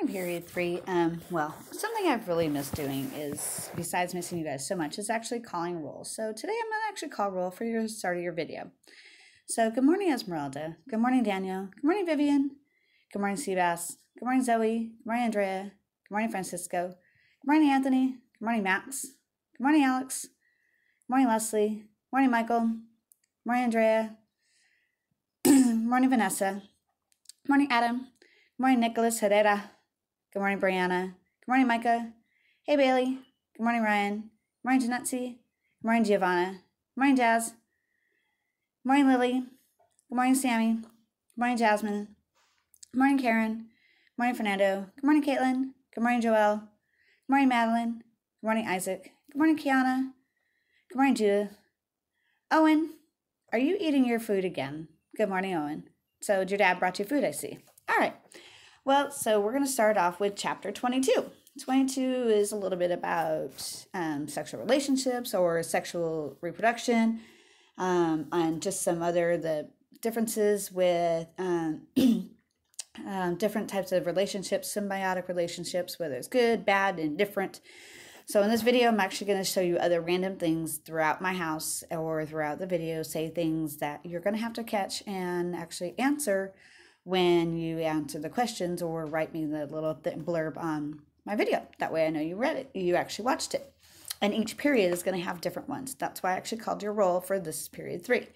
morning, period three. Um, well, something I've really missed doing is, besides missing you guys so much, is actually calling roll. So today I'm gonna actually call roll for your start of your video. So good morning, Esmeralda. Good morning, Daniel. Good morning, Vivian. Good morning, Seabass. Good morning, Zoe. Good morning, Andrea. Good morning, Francisco. Good morning, Anthony. Good morning, Max. Good morning, Alex. Good morning, Leslie. Good morning, Michael. Good morning, Andrea. Good morning, Vanessa. Good morning, Adam. Good morning, Nicholas Herrera. Good morning, Brianna. Good morning, Micah. Hey, Bailey. Good morning, Ryan. Good morning, Janetzi. Good morning, Giovanna. Good morning, Jazz. Good morning, Lily. Good morning, Sammy. Good morning, Jasmine. Good morning, Karen. Good morning, Fernando. Good morning, Caitlin. Good morning, Joelle. Good morning, Madeline. Good morning, Isaac. Good morning, Kiana. Good morning, Judith. Owen, are you eating your food again? Good morning, Owen. So your dad brought you food, I see. All right. Well, so we're going to start off with chapter 22. 22 is a little bit about um, sexual relationships or sexual reproduction um, and just some other the differences with um, um, different types of relationships, symbiotic relationships, whether it's good, bad, and different. So in this video, I'm actually going to show you other random things throughout my house or throughout the video, say things that you're going to have to catch and actually answer when you answer the questions or write me the little blurb on my video. That way I know you read it, you actually watched it. And each period is going to have different ones. That's why I actually called your roll for this period three.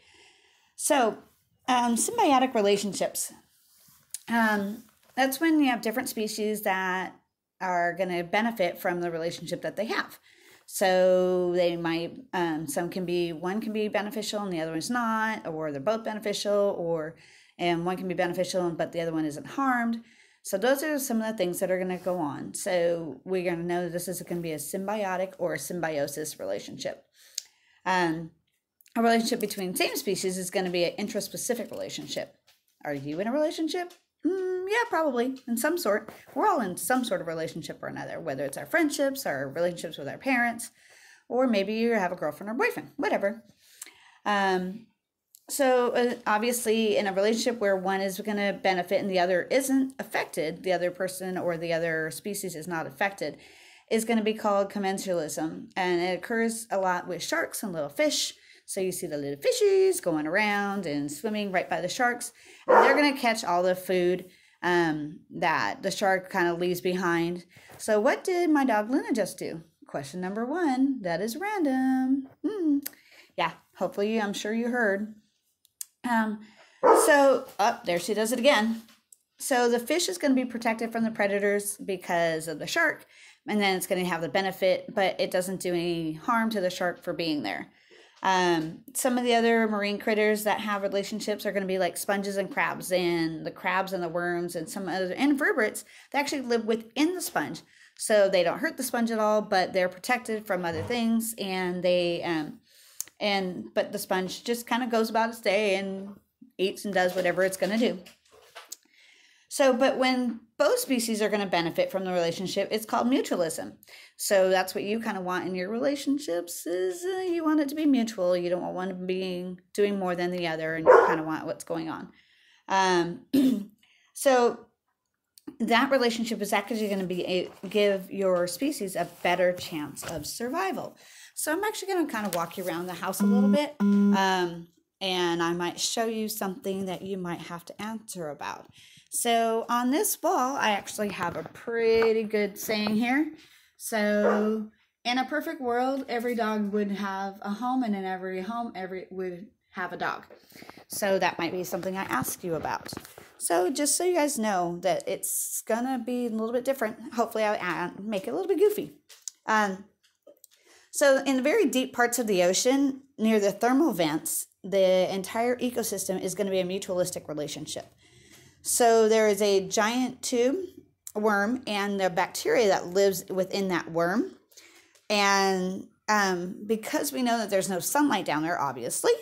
So, um, symbiotic relationships. Um, that's when you have different species that are going to benefit from the relationship that they have. So they might, um, some can be, one can be beneficial and the other one's not, or they're both beneficial, or, and one can be beneficial, but the other one isn't harmed. So those are some of the things that are going to go on. So we're going to know this is going to be a symbiotic or a symbiosis relationship. Um, a relationship between same species is going to be an intraspecific relationship. Are you in a relationship? Mm, yeah, probably in some sort. We're all in some sort of relationship or another, whether it's our friendships, our relationships with our parents, or maybe you have a girlfriend or boyfriend, whatever. Um, so uh, obviously, in a relationship where one is going to benefit and the other isn't affected, the other person or the other species is not affected, is going to be called commensalism, and it occurs a lot with sharks and little fish. So you see the little fishies going around and swimming right by the sharks, and they're going to catch all the food um, that the shark kind of leaves behind. So what did my dog Luna just do? Question number one. That is random. Hmm. Yeah. Hopefully, I'm sure you heard. Um. So up oh, there she does it again. So the fish is going to be protected from the predators because of the shark, and then it's going to have the benefit, but it doesn't do any harm to the shark for being there. Um, some of the other marine critters that have relationships are going to be like sponges and crabs, and the crabs and the worms, and some other invertebrates that actually live within the sponge. So they don't hurt the sponge at all, but they're protected from other things, and they um, and but the sponge just kind of goes about its day and eats and does whatever it's going to do. So, but when both species are going to benefit from the relationship, it's called mutualism. So that's what you kind of want in your relationships is uh, you want it to be mutual. You don't want one being doing more than the other, and you kind of want what's going on. Um, so that relationship is actually going to be a, give your species a better chance of survival. So I'm actually going to kind of walk you around the house a little bit. Um, and I might show you something that you might have to answer about. So on this wall, I actually have a pretty good saying here. So in a perfect world, every dog would have a home, and in every home, every would have a dog. So that might be something I ask you about. So just so you guys know that it's gonna be a little bit different. Hopefully, I make it a little bit goofy. Um, so in the very deep parts of the ocean, near the thermal vents, the entire ecosystem is going to be a mutualistic relationship. So there is a giant tube worm and the bacteria that lives within that worm. And um, because we know that there's no sunlight down there, obviously,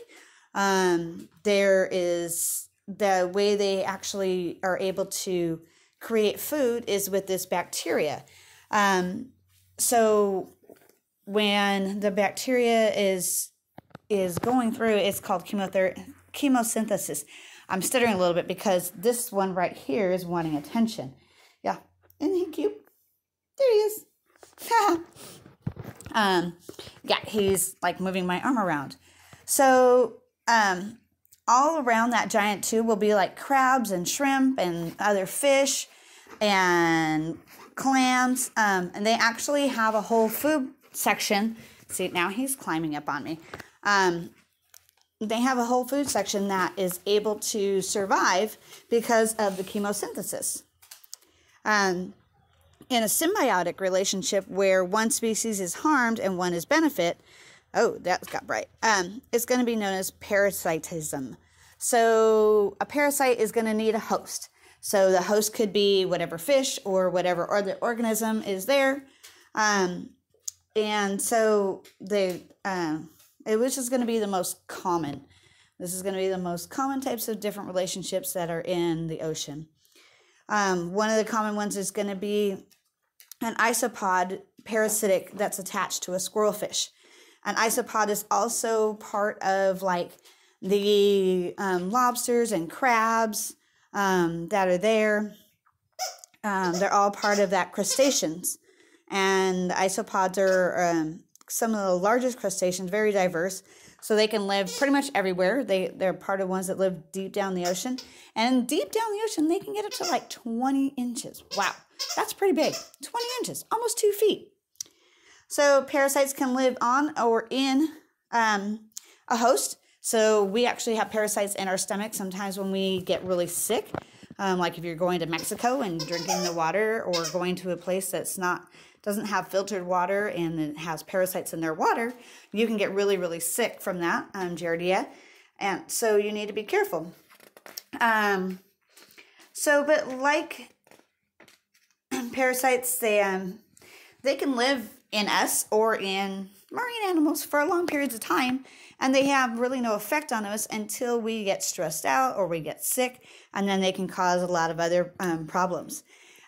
um, there is the way they actually are able to create food is with this bacteria. Um, so when the bacteria is is going through, it's called chemother- chemosynthesis. I'm stuttering a little bit because this one right here is wanting attention. Yeah. Isn't he cute? There he is. um, yeah, he's like moving my arm around. So, um, all around that giant tube will be like crabs and shrimp and other fish and clams. Um, and they actually have a whole food section. See, now he's climbing up on me. Um, they have a whole food section that is able to survive because of the chemosynthesis. Um, in a symbiotic relationship where one species is harmed and one is benefit, oh, that got bright. Um, it's going to be known as parasitism. So a parasite is going to need a host. So the host could be whatever fish or whatever other organism is there. Um, and so the uh, it was just going to be the most common. This is going to be the most common types of different relationships that are in the ocean. Um, one of the common ones is going to be an isopod parasitic that's attached to a squirrelfish. An isopod is also part of like the um, lobsters and crabs um, that are there. Um, they're all part of that crustaceans. And isopods are um, some of the largest crustaceans, very diverse. So they can live pretty much everywhere. They, they're part of ones that live deep down the ocean. And deep down the ocean, they can get up to like 20 inches. Wow, that's pretty big. 20 inches, almost two feet. So parasites can live on or in um, a host. So we actually have parasites in our stomach sometimes when we get really sick. Um, like if you're going to Mexico and drinking the water or going to a place that's not doesn't have filtered water and it has parasites in their water, you can get really, really sick from that, um, Giardia. And so you need to be careful. Um, so, but like parasites, they, um, they can live in us or in marine animals for long periods of time and they have really no effect on us until we get stressed out or we get sick and then they can cause a lot of other um, problems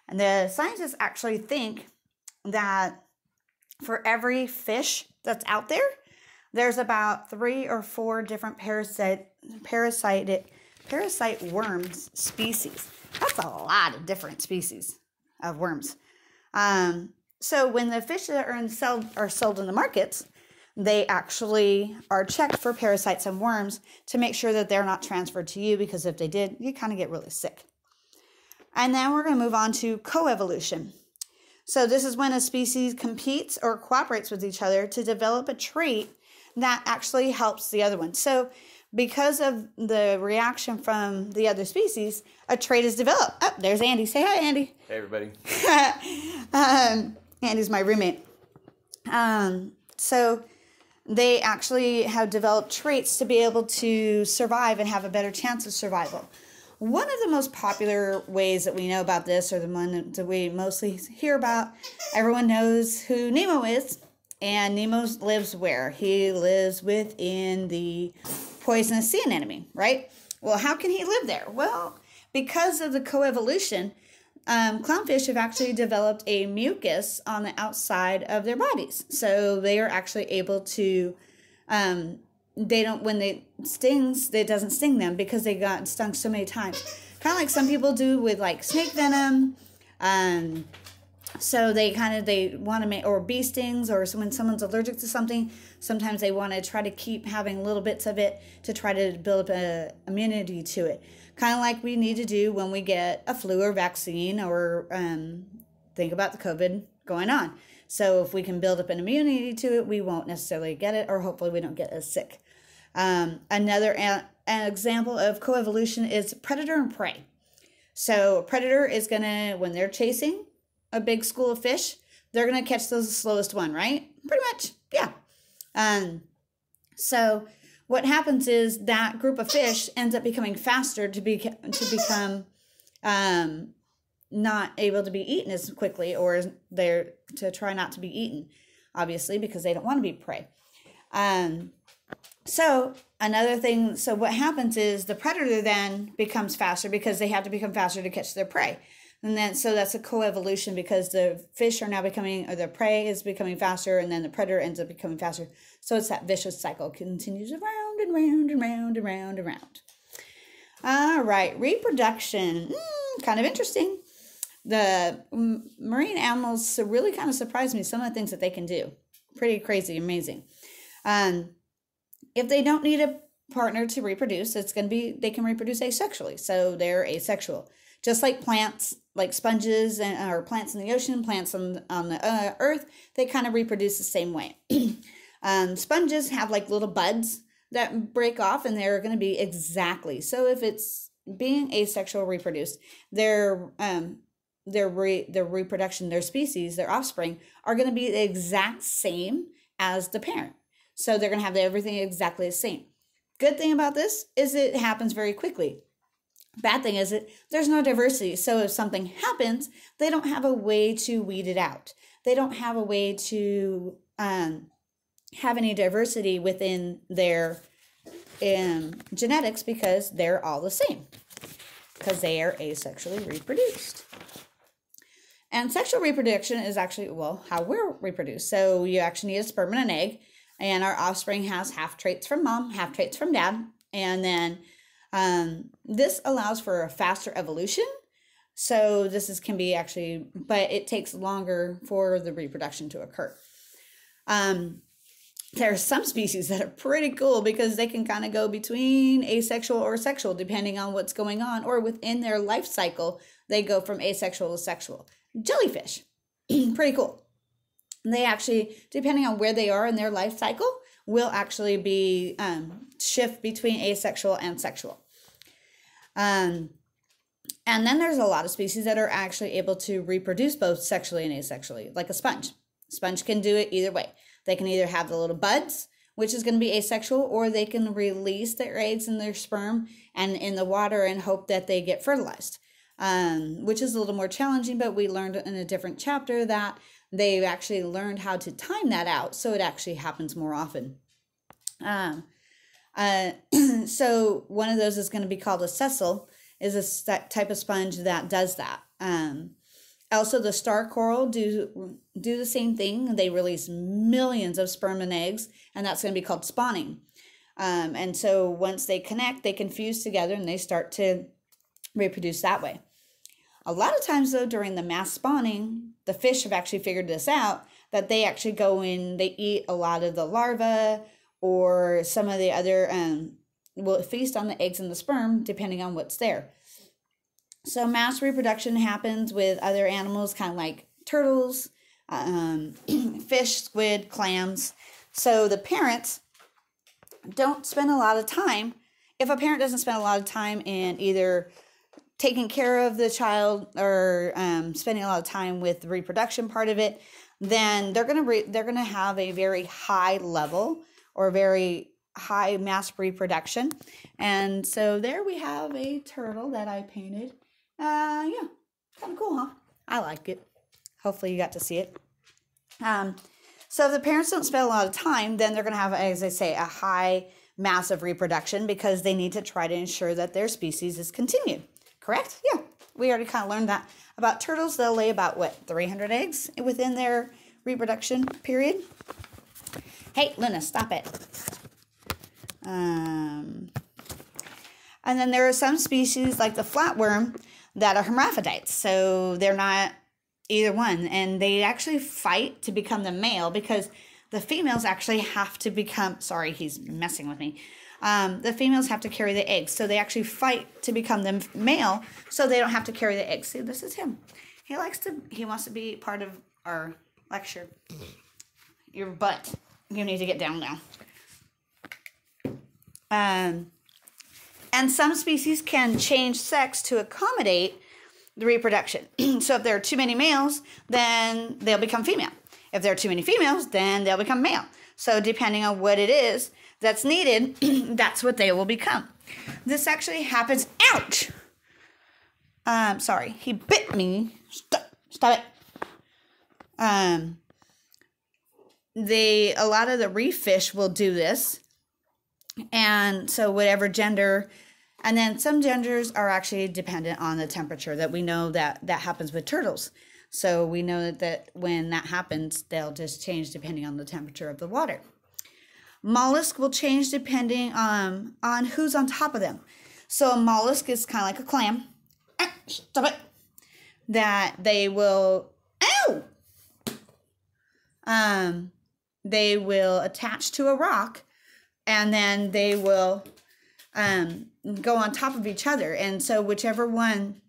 and the scientists actually think that for every fish that's out there, there's about three or four different parasite parasitic parasite worms species. That's a lot of different species of worms. Um, so when the fish that are, in sell, are sold in the markets, they actually are checked for parasites and worms to make sure that they're not transferred to you because if they did, you kind of get really sick. And then we're going to move on to coevolution. So, this is when a species competes or cooperates with each other to develop a trait that actually helps the other one. So, because of the reaction from the other species, a trait is developed. Oh, there's Andy. Say hi, Andy. Hey, everybody. um, Andy's my roommate. Um, so, they actually have developed traits to be able to survive and have a better chance of survival. One of the most popular ways that we know about this, or the one that we mostly hear about, everyone knows who Nemo is. And Nemo lives where? He lives within the poisonous sea anemone, right? Well, how can he live there? Well, because of the coevolution, um, clownfish have actually developed a mucus on the outside of their bodies. So they are actually able to um, they don't when they stings it doesn't sting them because they got stung so many times. Kind of like some people do with like snake venom um so they kind of they want to make or bee stings or when someone's allergic to something sometimes they want to try to keep having little bits of it to try to build up a immunity to it. Kind of like we need to do when we get a flu or vaccine or um, think about the covid going on. So if we can build up an immunity to it we won't necessarily get it or hopefully we don't get as sick um, another an, example of coevolution is predator and prey. So a predator is gonna when they're chasing a big school of fish, they're gonna catch the slowest one, right? Pretty much, yeah. Um, so what happens is that group of fish ends up becoming faster to be to become um, not able to be eaten as quickly, or they're to try not to be eaten, obviously because they don't want to be prey. Um, so another thing, so what happens is the predator then becomes faster because they have to become faster to catch their prey. And then, so that's a coevolution because the fish are now becoming, or the prey is becoming faster, and then the predator ends up becoming faster. So it's that vicious cycle continues around and round and round and round and round. All right, reproduction, mm, kind of interesting. the marine animals really kind of surprised me. Some of the things that they can do, pretty crazy, amazing. Um, if they don't need a partner to reproduce, it's going to be they can reproduce asexually, so they're asexual. Just like plants, like sponges and or plants in the ocean, plants on on the uh, earth, they kind of reproduce the same way. um, sponges have like little buds that break off, and they're going to be exactly so. If it's being asexual reproduced, their um their re, their reproduction, their species, their offspring are going to be the exact same as the parent. So they're going to have everything exactly the same. Good thing about this is it happens very quickly. Bad thing is it there's no diversity. So if something happens, they don't have a way to weed it out. They don't have a way to um, have any diversity within their um, genetics because they're all the same because they are asexually reproduced. And sexual reproduction is actually, well, how we're reproduced. So you actually need a sperm and an egg, and our offspring has half traits from mom, half traits from dad. And then um, this allows for a faster evolution. So this is can be actually, but it takes longer for the reproduction to occur. Um, there are some species that are pretty cool because they can kind of go between asexual or sexual depending on what's going on, or within their life cycle, they go from asexual to sexual. Jellyfish, pretty cool. They actually, depending on where they are in their life cycle, will actually be um, shift between asexual and sexual. Um, and then there's a lot of species that are actually able to reproduce both sexually and asexually, like a sponge. Sponge can do it either way. They can either have the little buds, which is going to be asexual, or they can release their eggs and their sperm and in the water and hope that they get fertilized, um, which is a little more challenging. But we learned in a different chapter that they've actually learned how to time that out so it actually happens more often. Um, uh, so one of those is going to be called a sessile, is a st- type of sponge that does that. Um, also, the star coral do do the same thing. They release millions of sperm and eggs, and that's going to be called spawning. Um, and so once they connect, they can fuse together and they start to reproduce that way. A lot of times, though, during the mass spawning, the fish have actually figured this out that they actually go in, they eat a lot of the larvae or some of the other, um, will feast on the eggs and the sperm, depending on what's there. So, mass reproduction happens with other animals, kind of like turtles, um, fish, squid, clams. So, the parents don't spend a lot of time. If a parent doesn't spend a lot of time in either taking care of the child or um, spending a lot of time with the reproduction part of it, then they're gonna re- they're gonna have a very high level or very high mass reproduction. And so there we have a turtle that I painted. Uh, yeah, kind of cool, huh? I like it. Hopefully you got to see it. Um, so if the parents don't spend a lot of time, then they're to have, as I say, a high mass of reproduction because they need to try to ensure that their species is continued correct? Yeah, we already kind of learned that. About turtles, they'll lay about what, 300 eggs within their reproduction period? Hey, Luna, stop it. Um, and then there are some species like the flatworm that are hermaphrodites. So they're not either one. And they actually fight to become the male because the females actually have to become, sorry, he's messing with me um, the females have to carry the eggs. So they actually fight to become the male so they don't have to carry the eggs. See, this is him. He likes to, he wants to be part of our lecture. Your butt. You need to get down now. Um, and some species can change sex to accommodate the reproduction. so if there are too many males, then they'll become female. If there are too many females, then they'll become male. So depending on what it is, that's needed, that's what they will become. This actually happens. Ouch! Um, sorry, he bit me. Stop, stop it. Um, they a lot of the reef fish will do this, and so whatever gender, and then some genders are actually dependent on the temperature. That we know that that happens with turtles. So we know that, that when that happens, they'll just change depending on the temperature of the water. Mollusk will change depending on, on who's on top of them. So a mollusk is kind of like a clam. Ah, stop it. that they will, ow! Um, they will attach to a rock and then they will um, go on top of each other. And so, whichever one,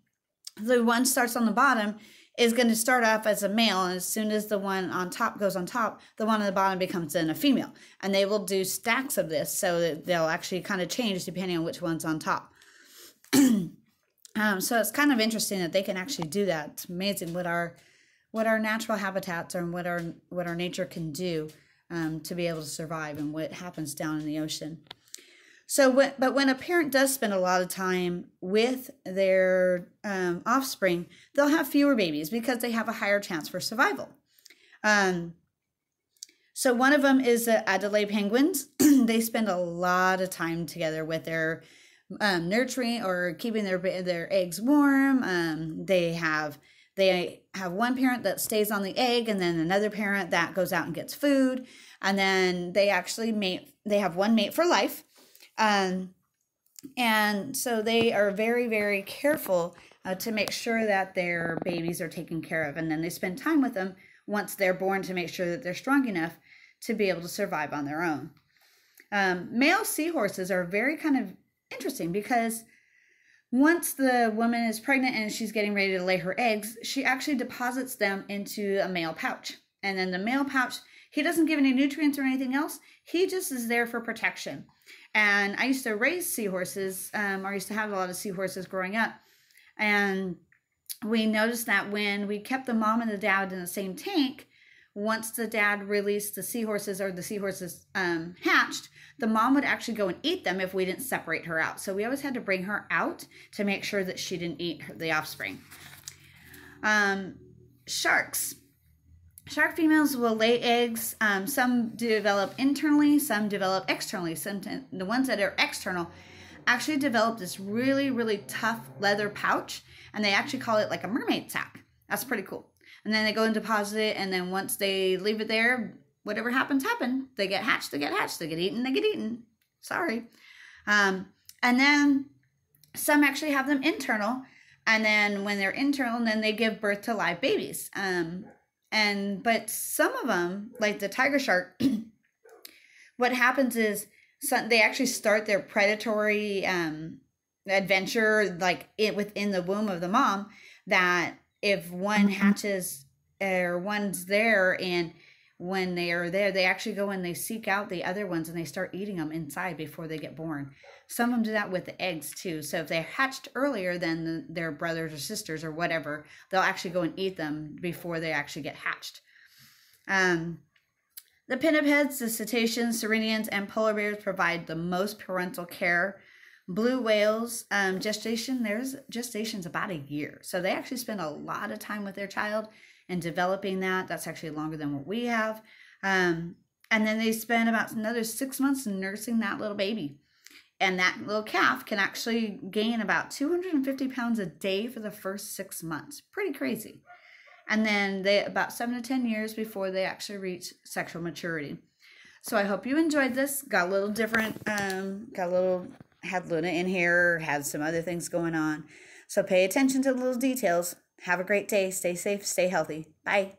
the one starts on the bottom, is going to start off as a male. And as soon as the one on top goes on top, the one on the bottom becomes then a female. And they will do stacks of this so that they'll actually kind of change depending on which one's on top. um, so it's kind of interesting that they can actually do that. It's amazing what our what our natural habitats are and what our what our nature can do um, to be able to survive and what happens down in the ocean. So, but when a parent does spend a lot of time with their um, offspring, they'll have fewer babies because they have a higher chance for survival. Um, so, one of them is the Adelaide penguins. they spend a lot of time together with their um, nurturing or keeping their their eggs warm. Um, they have they have one parent that stays on the egg, and then another parent that goes out and gets food, and then they actually mate. They have one mate for life um, and so they are very, very careful uh, to make sure that their babies are taken care of. And then they spend time with them once they're born to make sure that they're strong enough to be able to survive on their own. Um, male seahorses are very kind of interesting because once the woman is pregnant and she's getting ready to lay her eggs, she actually deposits them into a male pouch. And then the male pouch, he doesn't give any nutrients or anything else. He just is there for protection. And I used to raise seahorses, um, or I used to have a lot of seahorses growing up. And we noticed that when we kept the mom and the dad in the same tank, once the dad released the seahorses or the seahorses um, hatched, the mom would actually go and eat them if we didn't separate her out. So we always had to bring her out to make sure that she didn't eat the offspring. Um, sharks. Shark females will lay eggs. Um, some develop internally, some develop externally. Some the ones that are external actually develop this really, really tough leather pouch, and they actually call it like a mermaid sack. That's pretty cool. And then they go and deposit it, and then once they leave it there, whatever happens, happen. They get hatched, they get hatched, they get eaten, they get eaten. Sorry. Um, and then some actually have them internal, and then when they're internal, then they give birth to live babies. Um, and but some of them like the tiger shark what happens is some, they actually start their predatory um, adventure like it within the womb of the mom that if one mm-hmm. hatches or one's there and when they are there they actually go and they seek out the other ones and they start eating them inside before they get born some of them do that with the eggs too. So if they're hatched earlier than the, their brothers or sisters or whatever, they'll actually go and eat them before they actually get hatched. Um, the pinnipeds, the cetaceans, sirenians, and polar bears provide the most parental care. Blue whales, um, gestation, there's gestation's about a year. So they actually spend a lot of time with their child and developing that. That's actually longer than what we have. Um, and then they spend about another six months nursing that little baby and that little calf can actually gain about 250 pounds a day for the first six months. Pretty crazy. And then they about seven to 10 years before they actually reach sexual maturity. So I hope you enjoyed this. Got a little different, um, got a little, had Luna in here, had some other things going on. So pay attention to the little details. Have a great day. Stay safe, stay healthy. Bye.